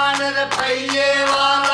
ஞானர பையேவான